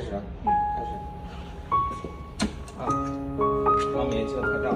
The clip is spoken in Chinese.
开始，嗯，开始，啊，张明，记得拍照。